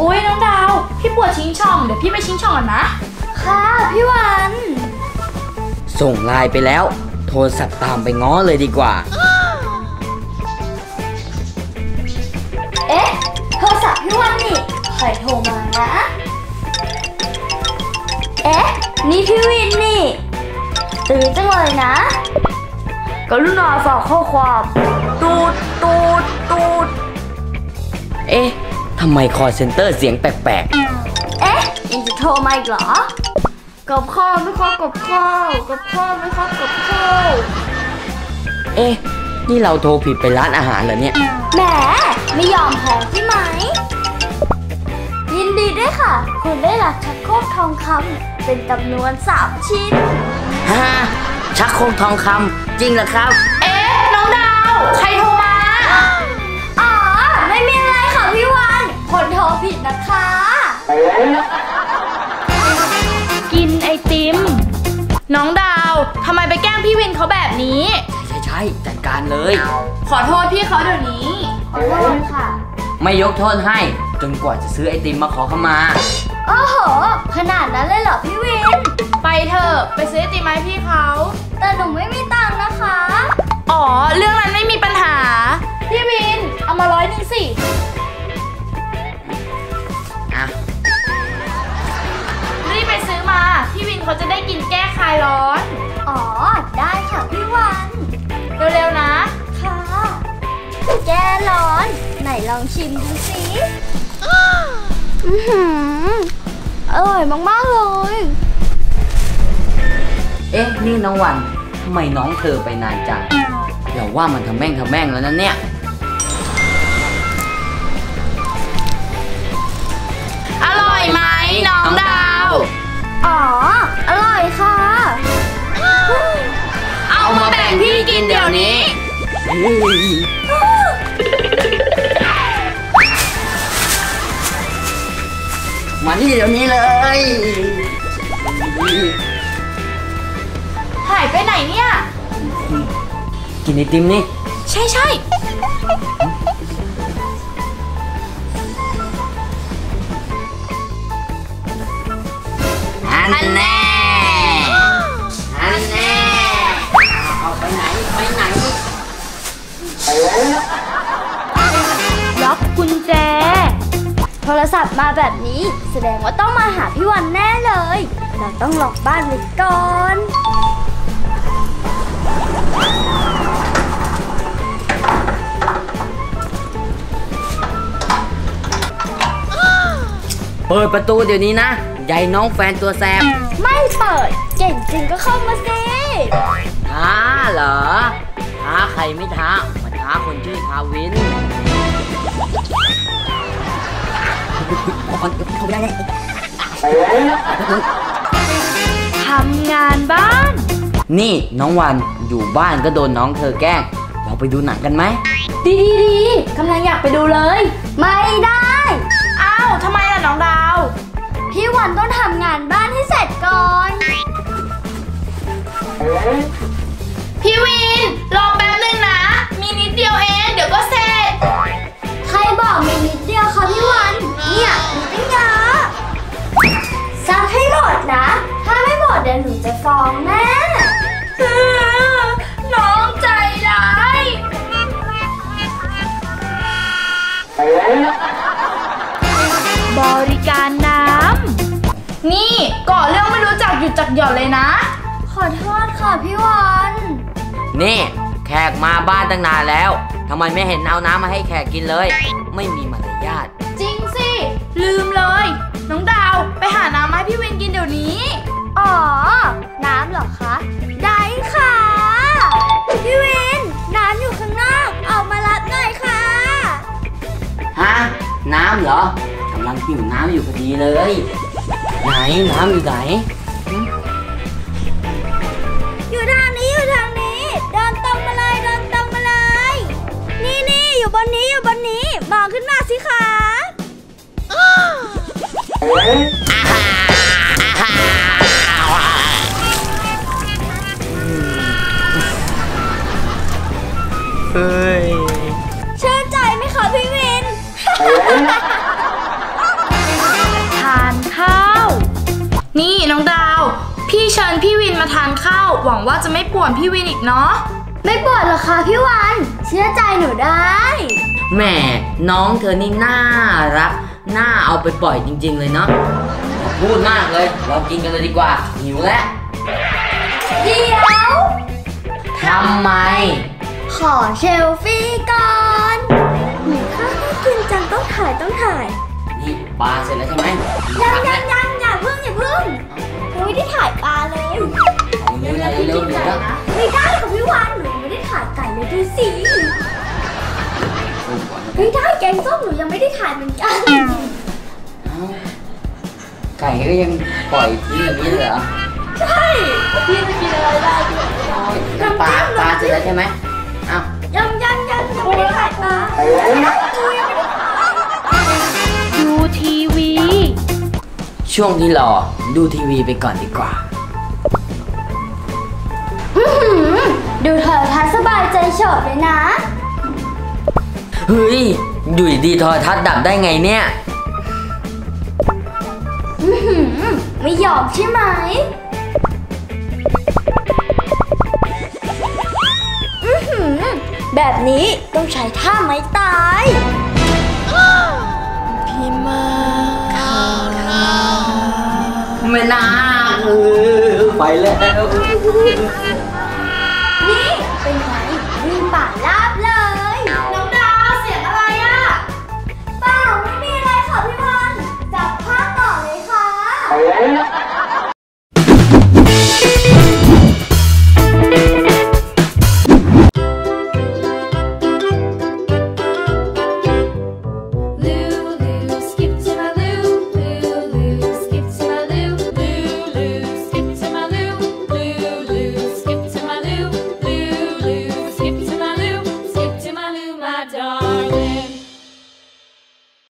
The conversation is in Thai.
อุ้ยน้องดาว พี่ปวดชิงช่อง เดี๋ยวพี่ไปชิงช่องก่อนนะ ค่ะพี่วัน ส่งไลน์ไปแล้ว โทรศัพท์ตามไปง้อเลยดีกว่า เอ๊ะ โทรศัพท์พี่วันนี่ใครโทรมานะ เอ๊ะ นี่พี่วินนี่ ตื่นจังเลยนะ กรุณาฝากข้อความ ตูดตูดตูดเอ๊ะ ทำไมคอเซ็นเตอร์เสียงแปลกเอ๊ะยังจะโทรมาอีกเหรอ กับข้าวไม่ข้าวกับข้าวกับข้าวไม่ข้าวกับข้าวๆเอ๊ะ นี่เราโทรผิดไปร้านอาหารเหรอเนี่ย แหมไม่ยอมแพ้ใช่ไหม ยินดีด้วยค่ะ คุณได้รับชักโครกทองคำเป็นจำนวน3ชิ้นฮะชักโครกทองคำจริงเหรอครับ เอ๊ะ น้องดาว ใคร เขาแบบนี้ ใช่ใช่จัดการเลย ขอโทษพี่เขาเดี๋ยวนี้ ขอโทษค่ะ ไม่ยกโทษให้ จนกว่าจะซื้อไอติมมาขอเข้ามา โอ้โห ขนาดนั้นเลยเหรอพี่วิน ไปเถอะ ไปซื้อไอติมมาให้พี่เขา แต่หนูไม่มีตังค์นะคะ อ๋อ เรื่องนั้นไม่มีปัญหา พี่วิน เอามาร้อยหนึ่งสิอะรีบไปซื้อมา พี่วินเขาจะได้กินแก้คลายร้อน แก้ร้อน ไหนลองชิมดูสิอือหืออร่อยมากๆเลย เอ๊ะ นี่น้องวันทำไมน้องเธอไปนานจังอย่าว่ามันทำแม่งทำแม่งแล้วนะเนี่ย อร่อยไหมน้องดาว อ๋อ อร่อยค่ะ เอามาแบ่งพี่กินเดี๋ยวนี้ มานี่เดี๋ยวนี้เลยหายไปไหนเนี่ย กินไอติมนี่ ใช่ใช่อันแน่อันแน่เอาไปไหน ไปไหนล็อ ทรศัพท์มาแบบนี้ แสดงว่าต้องมาหาพี่วันแน่เลย เราต้องล็อกบ้านไว้ก่อนเปิดประตูเดี๋ยวนี้นะยายน้องแฟนตัวแสบไม่เปิด เก่งจริงก็เข้ามาสิท้าเหรอท้าใครไม่ท้ามาท้าคนชื่อทาวิน เขาไม่ได้เลยทำงานบ้าน นี่น้องวันอยู่บ้านก็โดนน้องเธอแกล้ง เราไปดูหนังกันไหม ดีดีดีกำลังอยากไปดูเลย ไม่ได้ บริการน้ำ นี่ก่อเรื่องไม่รู้จักหยุดจักหย่อนเลยนะ ขอโทษค่ะพี่วัน นี่ แขกมาบ้านตั้งนานแล้วทำไมไม่เห็นเอาน้ำมาให้แขกกินเลย ไม่มีมารยาท จริงสิ ลืมเลย น้องดาวไปหาน้ำมาให้พี่วินกินเดี๋ยวนี้ อ๋อ น้ำเหรอคะได้ค่ะ น้ำเหรอกำลังหิวน้ำอยู่พอดีเลย ไหนน้ำอยู่ไหนอยู่ทางนี้อยู่ทางนี้ เดินตรงมาเลยเดินตรงมาเลย นี่นี่อยู่บนนี้อยู่บนนี้มองขึ้นมาสิคะเฮ้ย ทานข้าว นี่น้องดาว พี่เชิญพี่วินมาทานข้าว หวังว่าจะไม่ป่วนพี่วินอีกเนาะ ไม่ปวดหรอกค่ะพี่วัน เชื่อใจหนูได้ แหมน้องเธอนี่น่ารัก น่าเอาไปปล่อยจริง ๆ เลยเนาะ พูดมากเลย เรากินกันเลยดีกว่า หิวแล้ว เดี๋ยว ทำไม ขอเชลฟี่ก่อน ถ่ายต้องถ่าย นี่ปลาเสร็จแล้วใช่ไหมยังยังยังอย่าเพิ่งอย่าเพิ่งหนูไม่ได้ถ่ายปลาเลยเอาเร็วๆเร็วๆเร็วๆไม่ได้กับพี่วันหนูไม่ได้ถ่ายไก่เลยดูสิพูดก่อนนะไม่ได้แกงส้มหนูยังไม่ได้ถ่ายเหมือนกันเอ้าไก่ก็ยังปล่อยทิ้งอย่างนี้เลยเหรอใช่พี่จะกินอะไรได้พี่แล้วปลาปลาเสร็จแล้วใช่ไหมเอ้ายังยังยังยังไม่ได้ถ่ายปลา ทีวี ช่วงที่รอดูทีวีไปก่อนดีกว่าอื้อหือดูเธอทัศน์สบายใจเฉยเลยนะ เฮ้ย อยู่ดีๆโทรทัศน์ดับได้ไงเนี่ย อื้อหือไม่ยอมใช่ไหม อื้อหือแบบนี้ต้องใช้ท่าไม้ตาย มาข้าวข้าไม่น่าเออไปแล้วนี่